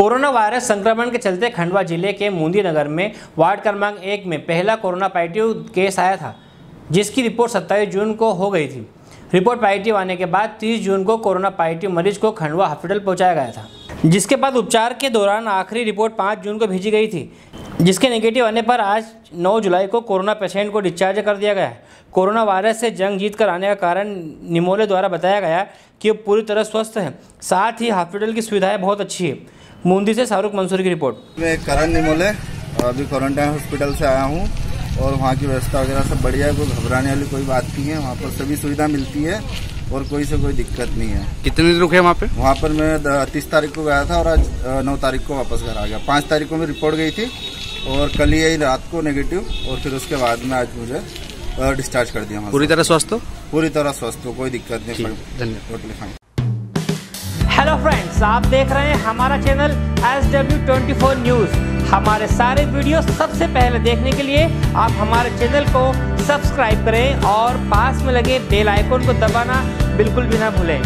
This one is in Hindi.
कोरोना वायरस संक्रमण के चलते खंडवा ज़िले के मूंदी नगर में वार्ड क्रमांक एक में पहला कोरोना पॉजिटिव केस आया था, जिसकी रिपोर्ट 27 जून को हो गई थी। रिपोर्ट पॉजिटिव आने के बाद 30 जून को कोरोना पॉजिटिव मरीज़ को खंडवा हॉस्पिटल पहुँचाया गया था। जिसके बाद उपचार के दौरान आखिरी रिपोर्ट 5 जून को भेजी गई थी। जिसके नेगेटिव आने पर आज 9 जुलाई को कोरोना पेशेंट को डिस्चार्ज कर दिया गया है। कोरोना वायरस से जंग जीत कर आने का कारण निमोले द्वारा बताया गया कि वो पूरी तरह स्वस्थ है। साथ ही हॉस्पिटल की सुविधाएँ बहुत अच्छी है। मूंदी से शाहरुख मंसूर की रिपोर्ट। मैं करण निमोले अभी क्वारंटाइन हॉस्पिटल से आया हूँ और वहाँ की व्यवस्था वगैरह सब बढ़िया है कोई घबराने वाली कोई बात नहीं है। वहाँ पर सभी सुविधा मिलती है और कोई से कोई दिक्कत नहीं है। कितने दिन रुके वहाँ पे? वहाँ पर मैं तीस तारीख को गया था और आज नौ तारीख को वापस घर आ गया। पाँच तारीख को मेरी रिपोर्ट गई थी। और कल ही रात को नेगेटिव और फिर उसके बाद में आज मुझे डिस्चार्ज कर दिया पूरी तरह स्वस्थ हो? पूरी तरह स्वस्थ हो कोई दिक्कत नहीं धन्यवाद। टोटली फाइन हेलो फ्रेंड्स आप देख रहे हैं हमारा channel S W twenty four news हमारे सारे वीडियो सबसे पहले देखने के लिए आप हमारे चैनल को सब्सक्राइब करें और पास में लगे बेल आइकन को दबाना बिल्कुल भी ना भूलें।